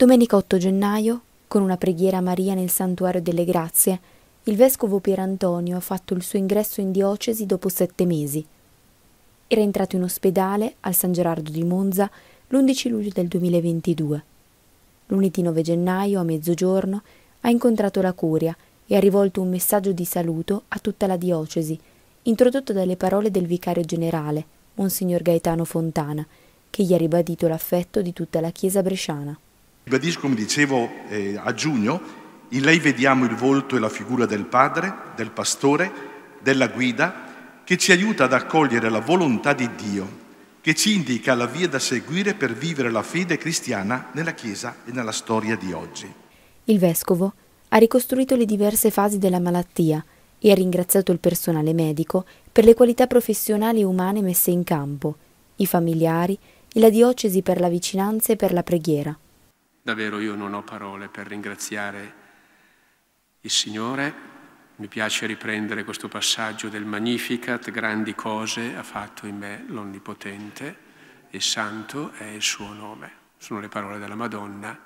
Domenica 8 gennaio, con una preghiera a Maria nel Santuario delle Grazie, il vescovo Pierantonio ha fatto il suo ingresso in diocesi dopo sette mesi. Era entrato in ospedale al San Gerardo di Monza l'11 luglio del 2022. Lunedì 9 gennaio, a mezzogiorno, ha incontrato la curia e ha rivolto un messaggio di saluto a tutta la diocesi, introdotto dalle parole del vicario generale, Monsignor Gaetano Fontana, che gli ha ribadito l'affetto di tutta la Chiesa bresciana. Ribadisco, come dicevo eh, a giugno, in lei vediamo il volto e la figura del padre, del pastore, della guida, che ci aiuta ad accogliere la volontà di Dio, che ci indica la via da seguire per vivere la fede cristiana nella Chiesa e nella storia di oggi. Il vescovo ha ricostruito le diverse fasi della malattia e ha ringraziato il personale medico per le qualità professionali e umane messe in campo, i familiari e la diocesi per la vicinanza e per la preghiera. Davvero io non ho parole per ringraziare il Signore. Mi piace riprendere questo passaggio del Magnificat, grandi cose ha fatto in me l'Onnipotente e Santo è il suo nome. Sono le parole della Madonna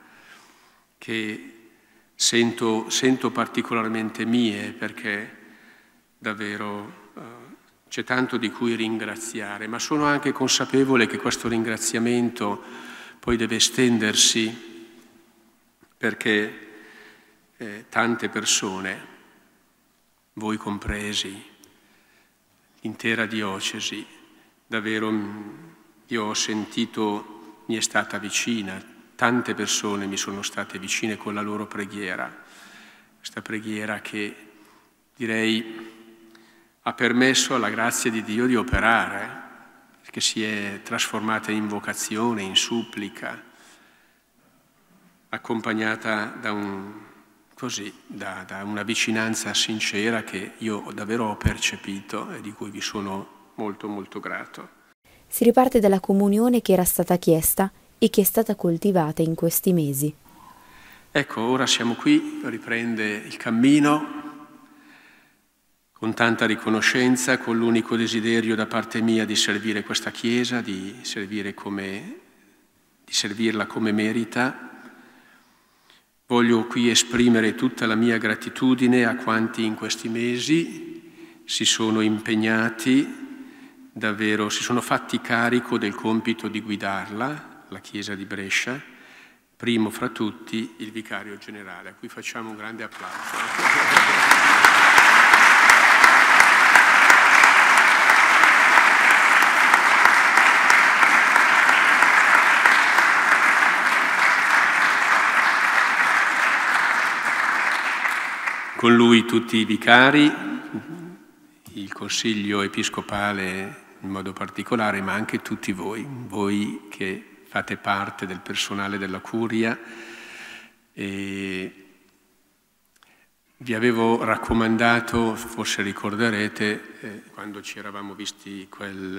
che sento, sento particolarmente mie perché davvero uh, c'è tanto di cui ringraziare, ma sono anche consapevole che questo ringraziamento poi deve estendersi perché eh, tante persone, voi compresi, l'intera diocesi, davvero mm, io ho sentito, mi è stata vicina, tante persone mi sono state vicine con la loro preghiera, questa preghiera che direi ha permesso alla grazia di Dio di operare, che si è trasformata in vocazione, in supplica, accompagnata da, un, così, da, da una vicinanza sincera che io davvero ho percepito e di cui vi sono molto molto grato. Si riparte dalla comunione che era stata chiesta e che è stata coltivata in questi mesi. Ecco, ora siamo qui, riprende il cammino con tanta riconoscenza, con l'unico desiderio da parte mia di servire questa Chiesa, di, come, di servirla come merita Voglio qui esprimere tutta la mia gratitudine a quanti in questi mesi si sono impegnati, davvero si sono fatti carico del compito di guidarla, la Chiesa di Brescia, primo fra tutti il Vicario Generale, a cui facciamo un grande applauso. Con lui tutti i vicari, il Consiglio Episcopale in modo particolare, ma anche tutti voi, voi che fate parte del personale della curia. E vi avevo raccomandato, forse ricorderete, eh, quando ci eravamo visti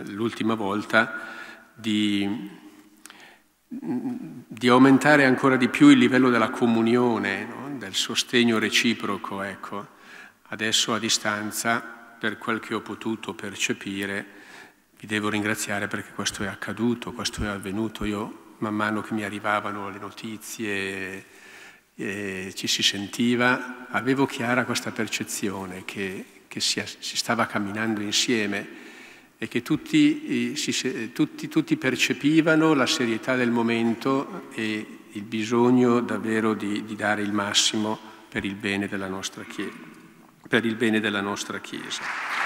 l'ultima volta, di, di, aumentare ancora di più il livello della comunione, no? del sostegno reciproco, ecco, adesso a distanza, per quel che ho potuto percepire, vi devo ringraziare perché questo è accaduto, questo è avvenuto. Io, man mano che mi arrivavano le notizie, e ci si sentiva, avevo chiara questa percezione che, che si, si, stava camminando insieme e che tutti, si, tutti, tutti percepivano la serietà del momento e il bisogno davvero di, di dare il massimo. Per il bene della nostra Chiesa.